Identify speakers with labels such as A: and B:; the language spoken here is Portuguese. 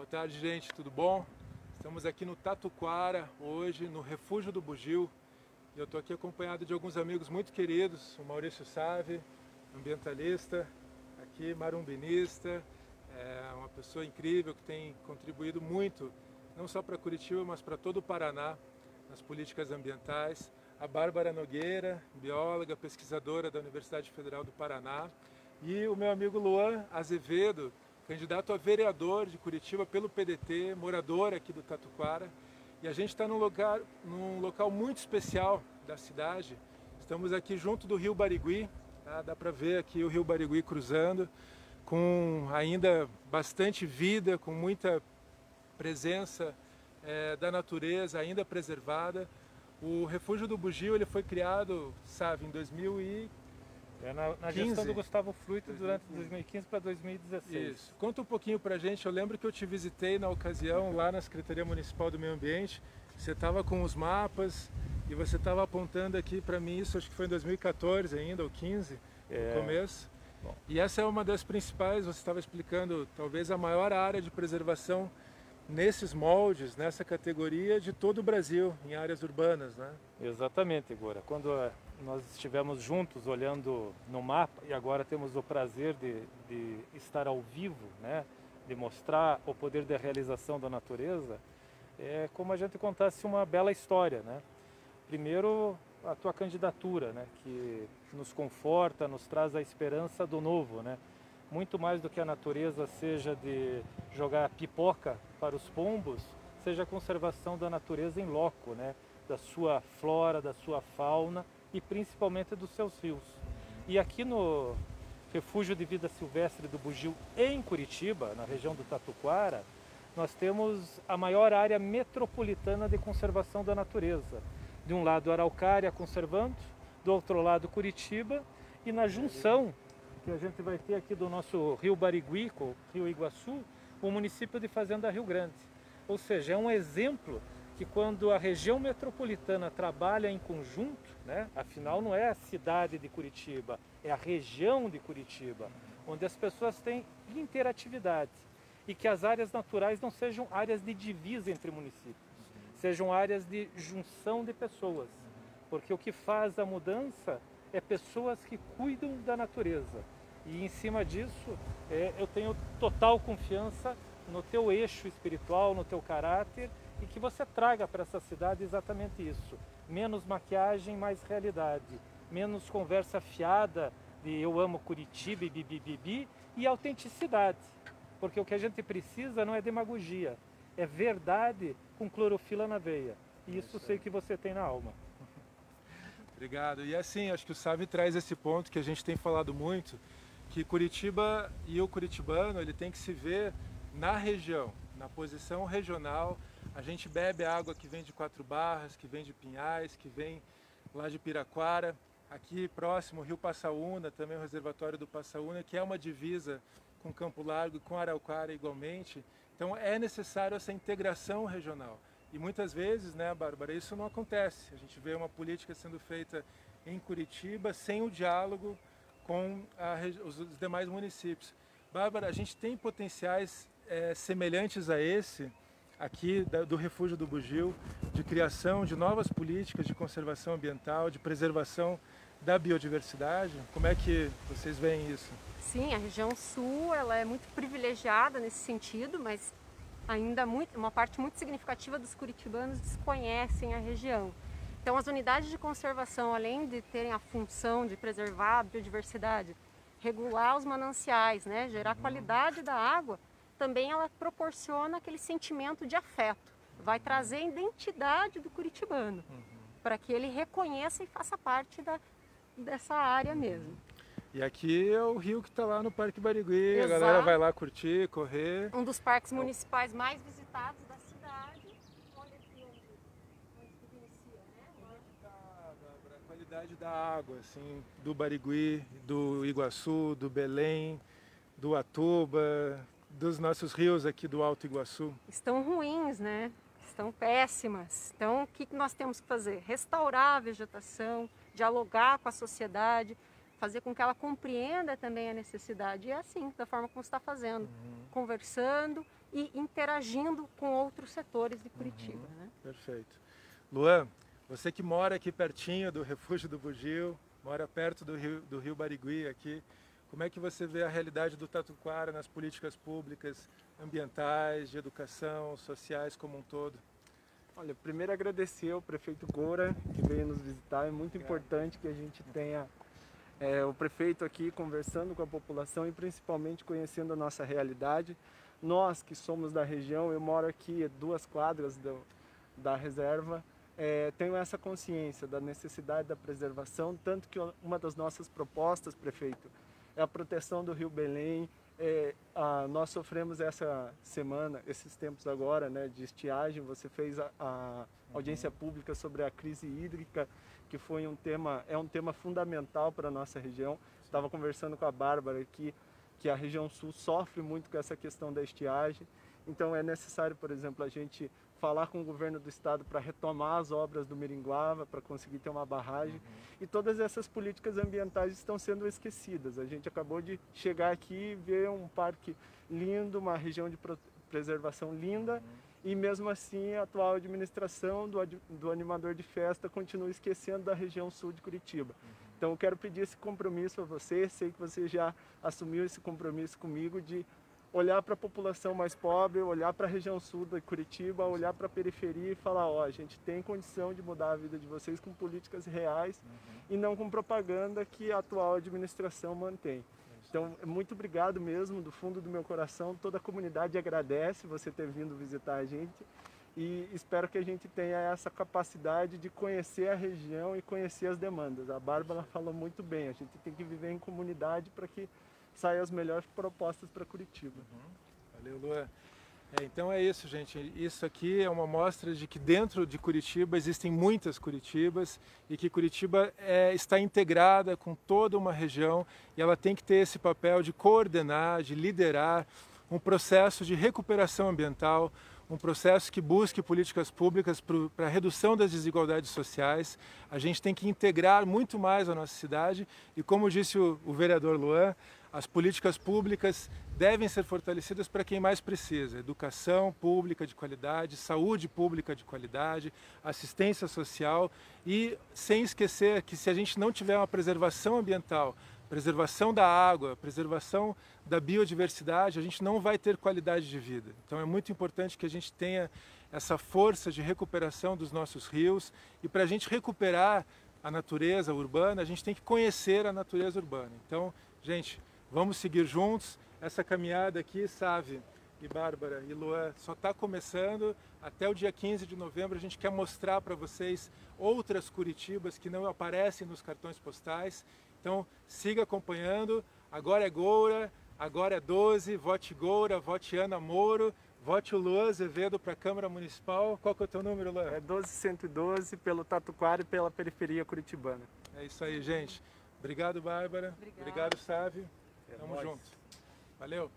A: Boa tarde, gente, tudo bom? Estamos aqui no Tatuquara, hoje, no Refúgio do Bugio. E eu estou aqui acompanhado de alguns amigos muito queridos, o Maurício Save, ambientalista, aqui marumbinista, é uma pessoa incrível que tem contribuído muito, não só para Curitiba, mas para todo o Paraná, nas políticas ambientais. A Bárbara Nogueira, bióloga, pesquisadora da Universidade Federal do Paraná. E o meu amigo Luan Azevedo, candidato a vereador de Curitiba pelo PDT, morador aqui do Tatuquara. E a gente está num local, num local muito especial da cidade. Estamos aqui junto do Rio Barigui, tá? dá para ver aqui o Rio Barigui cruzando, com ainda bastante vida, com muita presença é, da natureza ainda preservada. O Refúgio do Bugio ele foi criado, sabe, em 2000 e
B: é na, na gestão do Gustavo Fruito durante 2015 para 2016.
A: Isso. Conta um pouquinho para a gente. Eu lembro que eu te visitei na ocasião lá na Secretaria Municipal do Meio Ambiente. Você estava com os mapas e você estava apontando aqui para mim isso, acho que foi em 2014 ainda, ou 15, é. no começo. Bom. E essa é uma das principais, você estava explicando, talvez a maior área de preservação nesses moldes, nessa categoria de todo o Brasil, em áreas urbanas, né?
B: Exatamente, Igor. Quando eh, nós estivemos juntos olhando no mapa e agora temos o prazer de, de estar ao vivo, né? de mostrar o poder da realização da natureza, é como a gente contasse uma bela história. Né? Primeiro, a tua candidatura, né? que nos conforta, nos traz a esperança do novo. Né? Muito mais do que a natureza seja de jogar pipoca para os pombos, seja a conservação da natureza em loco, né? da sua flora, da sua fauna e principalmente dos seus rios. E aqui no Refúgio de Vida Silvestre do Bugio, em Curitiba, na região do Tatuquara, nós temos a maior área metropolitana de conservação da natureza. De um lado, Araucária conservando, do outro lado, Curitiba, e na junção que a gente vai ter aqui do nosso Rio Barigui Rio Iguaçu, o município de Fazenda Rio Grande. Ou seja, é um exemplo que quando a região metropolitana trabalha em conjunto, né, afinal não é a cidade de Curitiba, é a região de Curitiba, onde as pessoas têm interatividade e que as áreas naturais não sejam áreas de divisa entre municípios, sejam áreas de junção de pessoas, porque o que faz a mudança é pessoas que cuidam da natureza. E em cima disso, é, eu tenho total confiança no teu eixo espiritual, no teu caráter e que você traga para essa cidade exatamente isso. Menos maquiagem, mais realidade. Menos conversa fiada de eu amo Curitiba e bibi, e autenticidade. Porque o que a gente precisa não é demagogia, é verdade com clorofila na veia. E isso, sei que você tem na alma.
A: Obrigado. E assim, acho que o Sabe traz esse ponto que a gente tem falado muito, que Curitiba e o curitibano, ele tem que se ver na região, na posição regional, a gente bebe água que vem de Quatro Barras, que vem de Pinhais, que vem lá de Piraquara. Aqui próximo, Rio Passaúna, também o reservatório do Passaúna, que é uma divisa com Campo Largo e com Araucária igualmente. Então é necessário essa integração regional. E muitas vezes, né, Bárbara, isso não acontece. A gente vê uma política sendo feita em Curitiba sem o diálogo com a, os demais municípios. Bárbara, a gente tem potenciais é, semelhantes a esse aqui do Refúgio do Bugio, de criação de novas políticas de conservação ambiental, de preservação da biodiversidade? Como é que vocês veem isso?
C: Sim, a região sul ela é muito privilegiada nesse sentido, mas ainda muito, uma parte muito significativa dos curitibanos desconhecem a região. Então as unidades de conservação, além de terem a função de preservar a biodiversidade, regular os mananciais, né, gerar uhum. qualidade da água, também ela proporciona aquele sentimento de afeto, vai trazer a identidade do curitibano, uhum. para que ele reconheça e faça parte da, dessa área uhum. mesmo.
A: E aqui é o rio que está lá no Parque Barigui, Exato. a galera vai lá curtir, correr.
C: Um dos parques municipais mais visitados da cidade. Olha aqui onde, onde inicia, né?
A: Da, da, da qualidade da água, assim, do Barigui, do Iguaçu, do Belém, do Atuba, dos nossos rios aqui do Alto Iguaçu?
C: Estão ruins, né? Estão péssimas. Então, o que nós temos que fazer? Restaurar a vegetação, dialogar com a sociedade, fazer com que ela compreenda também a necessidade. E é assim, da forma como está fazendo, uhum. conversando e interagindo com outros setores de Curitiba. Uhum. Né?
A: Perfeito. Luan, você que mora aqui pertinho do Refúgio do Bugio, mora perto do Rio, do Rio Barigui aqui, como é que você vê a realidade do Tatuquara nas políticas públicas, ambientais, de educação, sociais como um todo?
D: Olha, primeiro agradecer ao prefeito Goura que veio nos visitar. É muito importante que a gente tenha é, o prefeito aqui conversando com a população e principalmente conhecendo a nossa realidade. Nós que somos da região, eu moro aqui duas quadras do, da reserva, é, tenho essa consciência da necessidade da preservação, tanto que uma das nossas propostas, prefeito, é a proteção do Rio Belém. É, a, nós sofremos essa semana, esses tempos agora, né, de estiagem. Você fez a, a audiência pública sobre a crise hídrica que foi um tema, é um tema fundamental para a nossa região. Estava conversando com a Bárbara aqui, que a região sul sofre muito com essa questão da estiagem. Então é necessário, por exemplo, a gente falar com o governo do estado para retomar as obras do Miringuava, para conseguir ter uma barragem. Uhum. E todas essas políticas ambientais estão sendo esquecidas. A gente acabou de chegar aqui e ver um parque lindo, uma região de preservação linda. Uhum e mesmo assim a atual administração do, do animador de festa continua esquecendo da região sul de Curitiba. Uhum. Então eu quero pedir esse compromisso a você, sei que você já assumiu esse compromisso comigo de olhar para a população mais pobre, olhar para a região sul de Curitiba, olhar para a periferia e falar, ó, a gente tem condição de mudar a vida de vocês com políticas reais uhum. e não com propaganda que a atual administração mantém. Então, muito obrigado mesmo, do fundo do meu coração. Toda a comunidade agradece você ter vindo visitar a gente e espero que a gente tenha essa capacidade de conhecer a região e conhecer as demandas. A Bárbara falou muito bem, a gente tem que viver em comunidade para que saiam as melhores propostas para Curitiba.
A: Uhum. Valeu, Luan. É, então é isso, gente. Isso aqui é uma mostra de que dentro de Curitiba existem muitas Curitibas e que Curitiba é, está integrada com toda uma região e ela tem que ter esse papel de coordenar, de liderar um processo de recuperação ambiental, um processo que busque políticas públicas para a redução das desigualdades sociais. A gente tem que integrar muito mais a nossa cidade e, como disse o, o vereador Luan, as políticas públicas devem ser fortalecidas para quem mais precisa: educação pública de qualidade, saúde pública de qualidade, assistência social e sem esquecer que se a gente não tiver uma preservação ambiental, preservação da água, preservação da biodiversidade, a gente não vai ter qualidade de vida. Então é muito importante que a gente tenha essa força de recuperação dos nossos rios e para a gente recuperar a natureza urbana, a gente tem que conhecer a natureza urbana. Então, gente, Vamos seguir juntos. Essa caminhada aqui, Save e Bárbara e Luan, só está começando. Até o dia 15 de novembro a gente quer mostrar para vocês outras Curitibas que não aparecem nos cartões postais. Então siga acompanhando. Agora é Goura, agora é 12, vote Goura, vote Ana Moro, vote o Luan Azevedo para a Câmara Municipal. Qual que é o teu número, Luan?
D: É 12112 pelo Tatuquara e pela periferia curitibana.
A: É isso aí, gente. Obrigado, Bárbara. Obrigado, Obrigado Sávio. Tamo junto. Valeu.